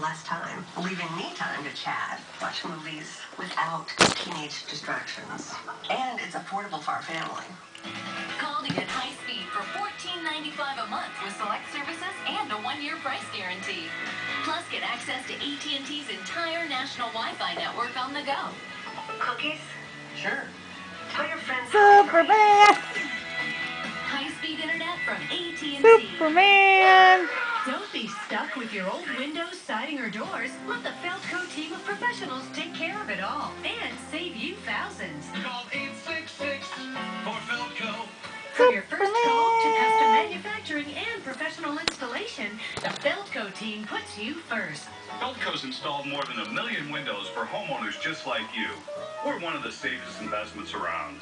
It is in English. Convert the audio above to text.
less time, leaving me time to chat, watch movies without teenage distractions. And it's affordable for our family. Call to get high speed for $14.95 a month with select services and a one-year price guarantee. Plus, get access to AT&T's entire national Wi-Fi network on the go. Cookies? Sure. Tell your friends. Superman! High-speed internet from AT&T. Superman! Don't be stuck with your old windows, siding, or doors. Let the Feldco team of professionals take care of it all and save you thousands. Call 866 for Feldco. From your first call to custom manufacturing and professional installation, the Feldco team puts you first. Feldco's installed more than a million windows for homeowners just like you. We're one of the safest investments around.